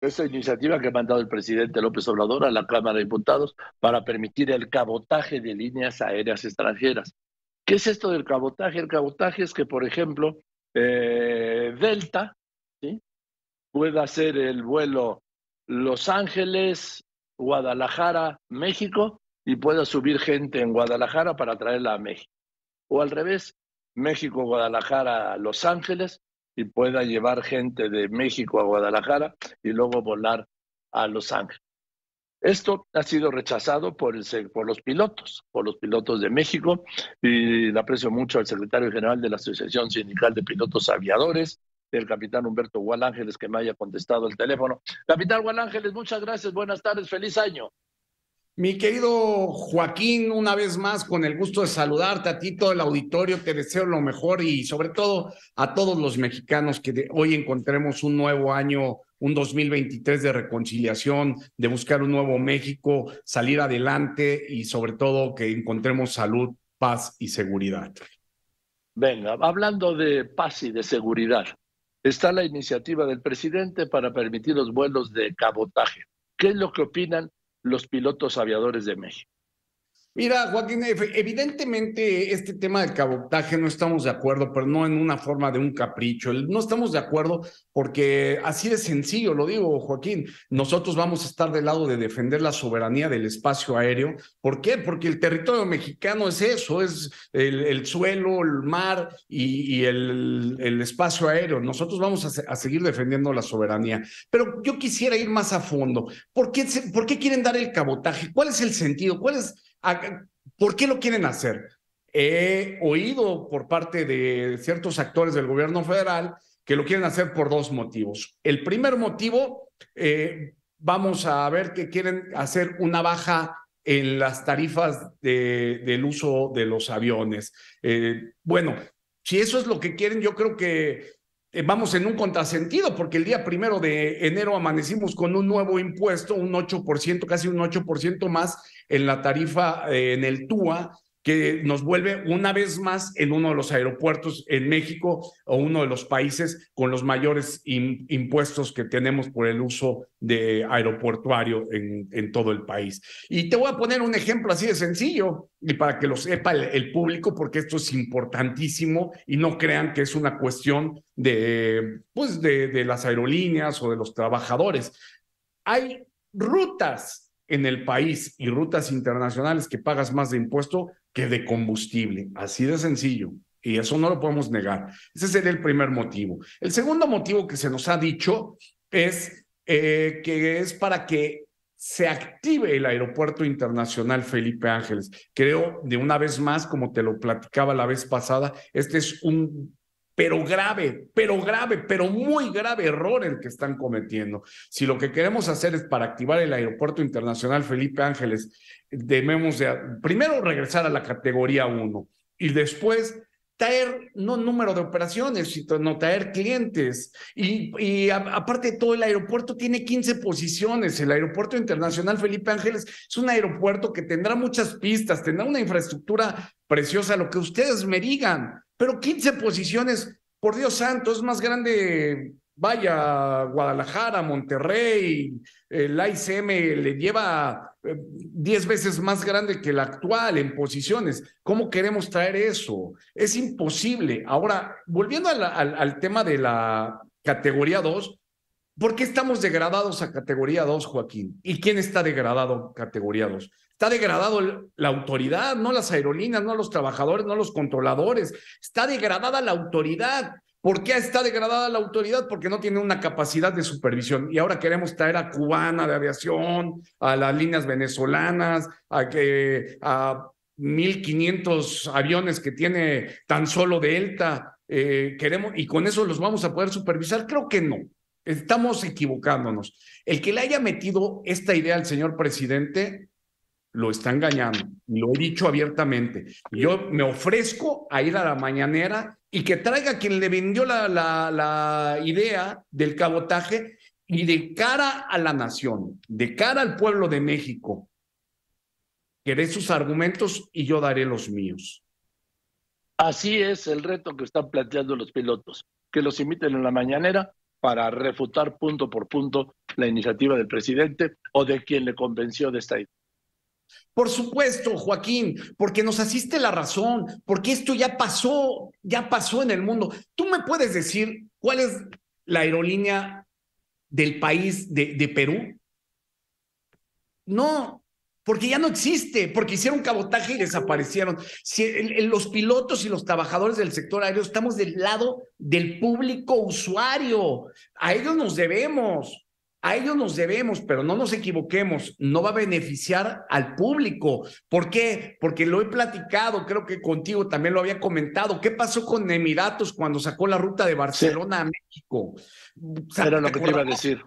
esa iniciativa que ha mandado el presidente López Obrador a la Cámara de Diputados para permitir el cabotaje de líneas aéreas extranjeras. ¿Qué es esto del cabotaje? El cabotaje es que, por ejemplo, eh, Delta pueda hacer el vuelo Los Ángeles, Guadalajara, México, y pueda subir gente en Guadalajara para traerla a México. O al revés, México, Guadalajara, Los Ángeles, y pueda llevar gente de México a Guadalajara y luego volar a Los Ángeles. Esto ha sido rechazado por, el, por los pilotos, por los pilotos de México, y le aprecio mucho al secretario general de la Asociación Sindical de Pilotos Aviadores, el capitán Humberto Gualángeles, que me haya contestado el teléfono. Capitán Gualángeles, muchas gracias, buenas tardes, feliz año. Mi querido Joaquín, una vez más, con el gusto de saludarte a ti, todo el auditorio, te deseo lo mejor y sobre todo a todos los mexicanos que hoy encontremos un nuevo año, un 2023 de reconciliación, de buscar un nuevo México, salir adelante y sobre todo que encontremos salud, paz y seguridad. Venga, hablando de paz y de seguridad, está la iniciativa del presidente para permitir los vuelos de cabotaje. ¿Qué es lo que opinan los pilotos aviadores de México. Mira, Joaquín, evidentemente este tema del cabotaje no estamos de acuerdo, pero no en una forma de un capricho. No estamos de acuerdo porque así de sencillo, lo digo, Joaquín, nosotros vamos a estar del lado de defender la soberanía del espacio aéreo. ¿Por qué? Porque el territorio mexicano es eso, es el, suelo, el mar y, el, espacio aéreo. Nosotros vamos a, seguir defendiendo la soberanía. Pero yo quisiera ir más a fondo. ¿Por qué, ¿Por qué quieren dar el cabotaje? ¿Cuál es el sentido? ¿Cuál es ¿Por qué lo quieren hacer? He oído por parte de ciertos actores del gobierno federal que lo quieren hacer por dos motivos. El primer motivo, eh, vamos a ver que quieren hacer una baja en las tarifas del uso de los aviones. Eh, bueno, si eso es lo que quieren, yo creo que eh, vamos en un contrasentido, porque el día primero de enero amanecimos con un nuevo impuesto, un 8%, casi un 8% más en la tarifa eh, en el TUA, que nos vuelve una vez más en uno de los aeropuertos en México o uno de los países con los mayores impuestos que tenemos por el uso de aeroportuario en, todo el país. Y te voy a poner un ejemplo así de sencillo y para que lo sepa el, público, porque esto es importantísimo y no crean que es una cuestión de, pues de, de las aerolíneas o de los trabajadores. Hay rutas en el país y rutas internacionales que pagas más de impuesto que de combustible. Así de sencillo. Y eso no lo podemos negar. Ese sería el primer motivo. El segundo motivo que se nos ha dicho es eh, que es para que se active el aeropuerto internacional Felipe Ángeles. Creo, de una vez más, como te lo platicaba la vez pasada, este es un pero grave, pero grave, pero muy grave error el que están cometiendo. Si lo que queremos hacer es para activar el aeropuerto internacional Felipe Ángeles, debemos de, primero regresar a la categoría 1 y después traer no número de operaciones, sino traer clientes. Y, aparte de todo, el aeropuerto tiene 15 posiciones. El aeropuerto internacional Felipe Ángeles es un aeropuerto que tendrá muchas pistas, tendrá una infraestructura preciosa, lo que ustedes me digan. Pero 15 posiciones, por Dios santo, es más grande, vaya, Guadalajara, Monterrey, el ICM le lleva 10 eh, veces más grande que el actual en posiciones. ¿Cómo queremos traer eso? Es imposible. Ahora, volviendo al, al tema de la categoría 2, ¿por qué estamos degradados a categoría 2, Joaquín? ¿Y quién está degradado a categoría 2? Está degradado la autoridad, no las aerolíneas, no los trabajadores, no los controladores. Está degradada la autoridad. ¿Por qué está degradada la autoridad? Porque no tiene una capacidad de supervisión. Y ahora queremos traer a Cubana de aviación, a las líneas venezolanas, a que a 1.500 aviones que tiene tan solo Delta. Eh, queremos, y con eso los vamos a poder supervisar. Creo que no. Estamos equivocándonos. El que le haya metido esta idea al señor presidente lo está engañando. Lo he dicho abiertamente. Yo me ofrezco a ir a la mañanera y que traiga quien le vendió la, la, la idea del cabotaje y de cara a la nación, de cara al pueblo de México, que dé sus argumentos y yo daré los míos. Así es el reto que están planteando los pilotos, que los imiten en la mañanera para refutar punto por punto la iniciativa del presidente o de quien le convenció de esta idea. Por supuesto, Joaquín, porque nos asiste la razón, porque esto ya pasó, ya pasó en el mundo. ¿Tú me puedes decir cuál es la aerolínea del país de, Perú? No, porque ya no existe, porque hicieron cabotaje y desaparecieron. Si los pilotos y los trabajadores del sector aéreo estamos del lado del público usuario, a ellos nos debemos. A ellos nos debemos, pero no nos equivoquemos, no va a beneficiar al público. ¿Por qué? Porque lo he platicado, creo que contigo también lo había comentado. ¿Qué pasó con Emiratos cuando sacó la ruta de Barcelona a México? Era lo que te iba a decir.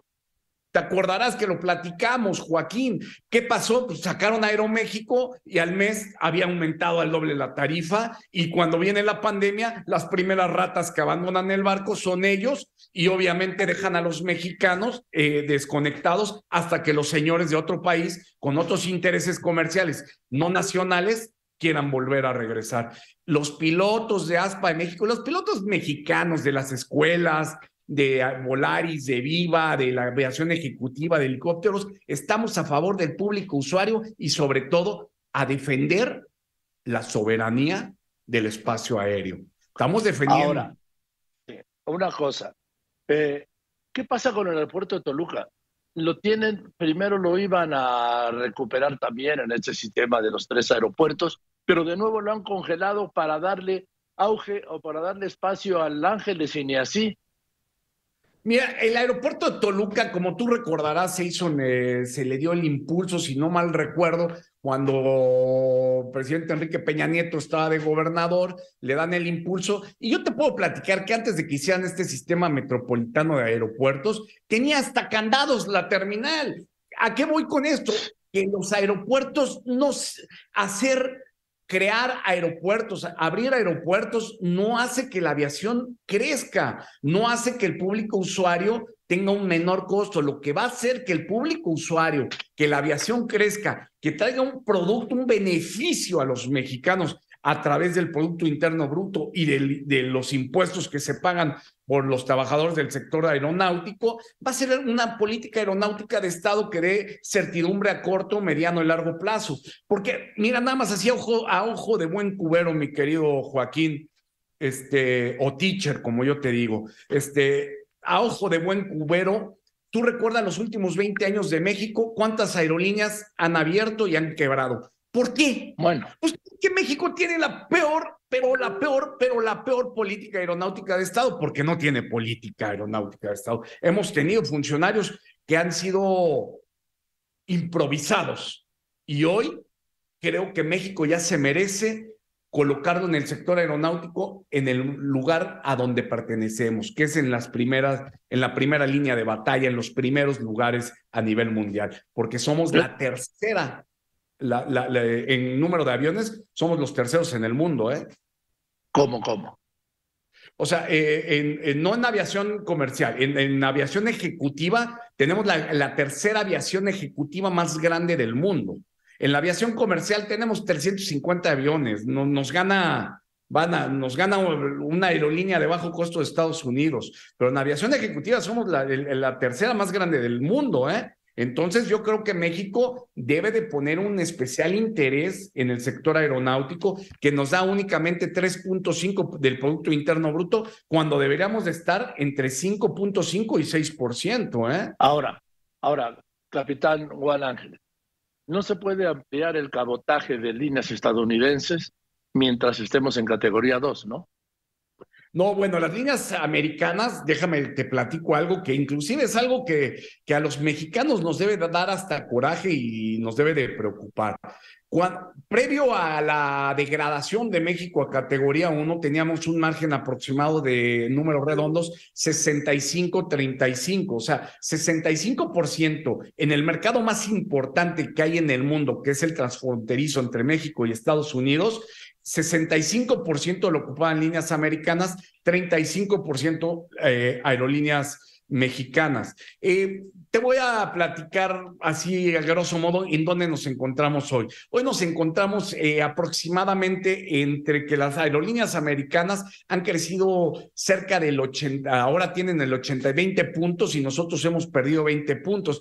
Te acordarás que lo platicamos, Joaquín. ¿Qué pasó? Pues sacaron Aeroméxico y al mes había aumentado al doble la tarifa y cuando viene la pandemia, las primeras ratas que abandonan el barco son ellos y obviamente dejan a los mexicanos eh, desconectados hasta que los señores de otro país con otros intereses comerciales no nacionales quieran volver a regresar. Los pilotos de ASPA de México, los pilotos mexicanos de las escuelas, de Volaris, de Viva, de la aviación ejecutiva de helicópteros, estamos a favor del público usuario y sobre todo a defender la soberanía del espacio aéreo. Estamos defendiendo. Ahora, una cosa, eh, ¿qué pasa con el aeropuerto de Toluca? Lo tienen, primero lo iban a recuperar también en ese sistema de los tres aeropuertos, pero de nuevo lo han congelado para darle auge o para darle espacio al Ángeles y ni así. Mira, el aeropuerto de Toluca, como tú recordarás, se hizo, eh, se le dio el impulso, si no mal recuerdo, cuando el presidente Enrique Peña Nieto estaba de gobernador, le dan el impulso. Y yo te puedo platicar que antes de que hicieran este sistema metropolitano de aeropuertos, tenía hasta candados la terminal. ¿A qué voy con esto? Que los aeropuertos no hacer crear aeropuertos, abrir aeropuertos no hace que la aviación crezca, no hace que el público usuario tenga un menor costo. Lo que va a hacer que el público usuario, que la aviación crezca, que traiga un producto, un beneficio a los mexicanos a través del Producto Interno Bruto y de, los impuestos que se pagan por los trabajadores del sector aeronáutico, va a ser una política aeronáutica de Estado que dé certidumbre a corto, mediano y largo plazo. Porque, mira, nada más así a ojo, a ojo de buen cubero, mi querido Joaquín, este, o teacher, como yo te digo, este, a ojo de buen cubero, tú recuerdas los últimos 20 años de México, cuántas aerolíneas han abierto y han quebrado. ¿Por qué? Bueno, pues que México tiene la peor, pero la peor, pero la peor política aeronáutica de Estado, porque no tiene política aeronáutica de Estado. Hemos tenido funcionarios que han sido improvisados y hoy creo que México ya se merece colocarlo en el sector aeronáutico en el lugar a donde pertenecemos, que es en las primeras, en la primera línea de batalla, en los primeros lugares a nivel mundial, porque somos la tercera la, en número de aviones, somos los terceros en el mundo, ¿eh? ¿Cómo, cómo? O sea, eh, en, no en aviación comercial, en, aviación ejecutiva tenemos la, tercera aviación ejecutiva más grande del mundo. En la aviación comercial tenemos 350 aviones, no, nos gana, van a, nos gana una aerolínea de bajo costo de Estados Unidos, pero en aviación ejecutiva somos la, la tercera más grande del mundo, ¿eh? Entonces yo creo que México debe de poner un especial interés en el sector aeronáutico que nos da únicamente 3.5 del Producto Interno Bruto cuando deberíamos de estar entre 5.5 y 6%. ¿eh? Ahora, ahora, capitán Juan Ángel, no se puede ampliar el cabotaje de líneas estadounidenses mientras estemos en categoría 2, ¿no? No, bueno, las líneas americanas, déjame, te platico algo que inclusive es algo que, que a los mexicanos nos debe dar hasta coraje y nos debe de preocupar. Previo a la degradación de México a categoría 1, teníamos un margen aproximado de números redondos 65-35, o sea, 65% en el mercado más importante que hay en el mundo, que es el transfronterizo entre México y Estados Unidos, 65% lo ocupaban líneas americanas, 35% eh, aerolíneas mexicanas. Eh, te voy a platicar así a grosso modo en dónde nos encontramos hoy. Hoy nos encontramos eh, aproximadamente entre que las aerolíneas americanas han crecido cerca del 80, ahora tienen el 80 y 20 puntos y nosotros hemos perdido 20 puntos.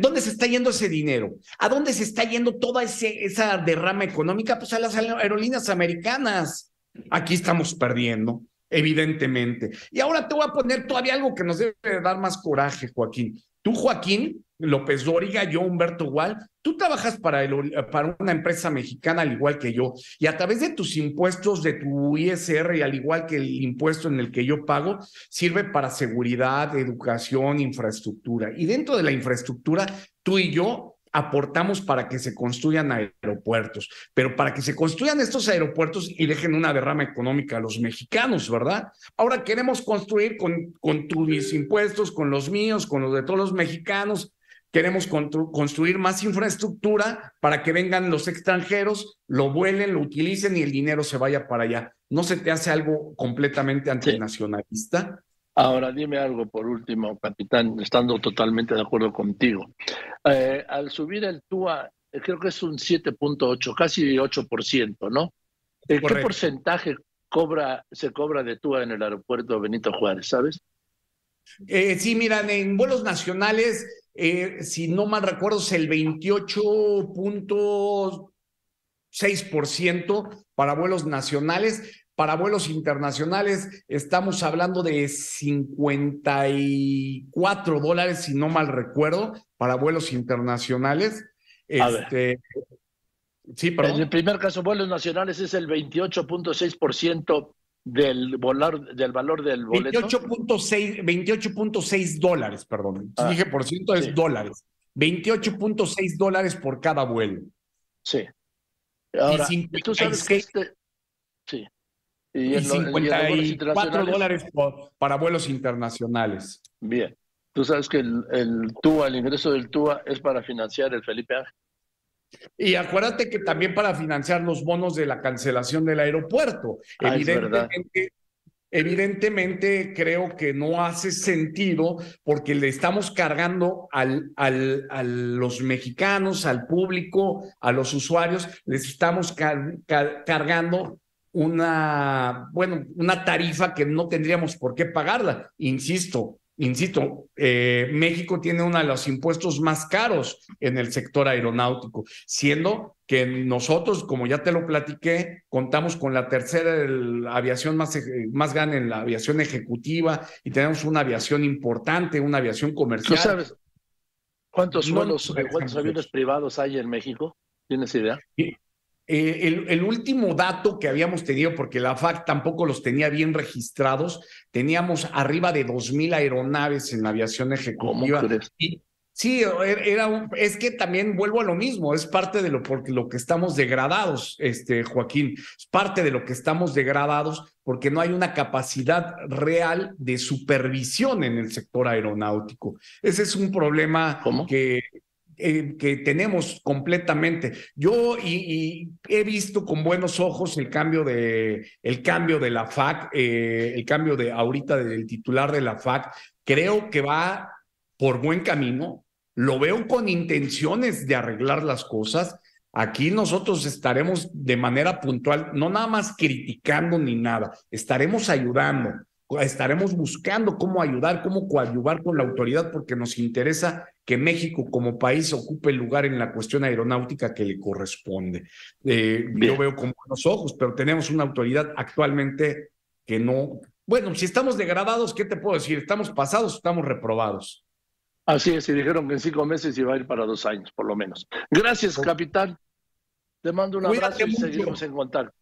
dónde se está yendo ese dinero? ¿A dónde se está yendo toda esa derrama económica? Pues a las aerolíneas americanas. Aquí estamos perdiendo evidentemente. Y ahora te voy a poner todavía algo que nos debe dar más coraje, Joaquín. Tú, Joaquín López Dóriga, yo, Humberto Gual, tú trabajas para, para una empresa mexicana al igual que yo, y a través de tus impuestos, de tu ISR, y al igual que el impuesto en el que yo pago, sirve para seguridad, educación, infraestructura. Y dentro de la infraestructura, tú y yo aportamos para que se construyan aeropuertos, pero para que se construyan estos aeropuertos y dejen una derrama económica a los mexicanos, ¿verdad? Ahora queremos construir con, con tus impuestos, con los míos, con los de todos los mexicanos, queremos construir más infraestructura para que vengan los extranjeros, lo vuelen, lo utilicen y el dinero se vaya para allá. ¿No se te hace algo completamente antinacionalista? Ahora dime algo por último, capitán, estando totalmente de acuerdo contigo. Eh, al subir el TUA, eh, creo que es un 7.8, casi 8%, ¿no? ¿Qué porcentaje cobra, se cobra de TUA en el aeropuerto Benito Juárez, sabes? Eh, sí, miran, en vuelos nacionales, si no mal recuerdo, es el 28.6% para vuelos nacionales para vuelos internacionales estamos hablando de 54 dólares, si no mal recuerdo, para vuelos internacionales. Este, sí, perdón. En el primer caso, vuelos nacionales es el 28.6% del, del valor del boleto. 28.6 28.6 dólares, perdón. Ah, dije por ciento es dólares. 28.6 dólares por cada vuelo. Sí. Ahora, tú sabes que este... Sí y, 54 dólares para vuelos internacionales. Bien. Tú sabes que el, el TUA, el ingreso del TUA es para financiar el Felipe Ángel. Y acuérdate que también para financiar los bonos de la cancelación del aeropuerto. Ah, evidentemente, evidentemente creo que no hace sentido porque le estamos cargando al, al, a los mexicanos, al público, a los usuarios, les estamos cargando una, bueno, una tarifa que no tendríamos por qué pagarla. Insisto, insisto, eh, México tiene uno de los impuestos más caros en el sector aeronáutico, siendo que nosotros, como ya te lo platiqué, contamos con la tercera aviación más, más grande en la aviación ejecutiva y tenemos una aviación importante, una aviación comercial. ¿Tú sabes cuántos vuelos, cuántos aviones privados hay en México? ¿Tienes idea? Eh, el, último dato que habíamos tenido, porque la FAC tampoco los tenía bien registrados, teníamos arriba de 2.000 aeronaves en la aviación ejecutiva. sí, er, era es que también vuelvo a lo mismo, es parte de lo, porque lo que estamos degradados, este, Joaquín, es parte de lo que estamos degradados porque no hay una capacidad real de supervisión en el sector aeronáutico. Ese es un problema que eh, que tenemos completamente. Yo y, he visto con buenos ojos el cambio de, el cambio de la FAC, eh, el cambio de ahorita del titular de la FAC. Creo que va por buen camino. Lo veo con intenciones de arreglar las cosas. Aquí nosotros estaremos de manera puntual, no nada más criticando ni nada, estaremos ayudando estaremos buscando cómo ayudar, cómo coadyuvar con la autoridad, porque nos interesa que México como país ocupe el lugar en la cuestión aeronáutica que le corresponde. Eh, yo veo con buenos ojos, pero tenemos una autoridad actualmente que no... Bueno, si estamos degradados, ¿qué te puedo decir? ¿Estamos pasados o estamos reprobados? Así es, y dijeron que en cinco meses iba a ir para dos años, por lo menos. Gracias, capitán. Te mando un abrazo y seguimos en contacto.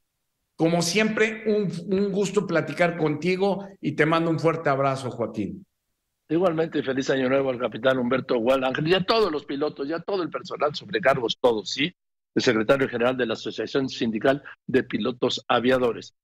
Como siempre, un, gusto platicar contigo y te mando un fuerte abrazo, Joaquín. Igualmente, feliz año nuevo al capitán Humberto Gual Ángel y a todos los pilotos, ya todo el personal, sobrecargos, todos, ¿sí? El secretario general de la Asociación Sindical de Pilotos Aviadores.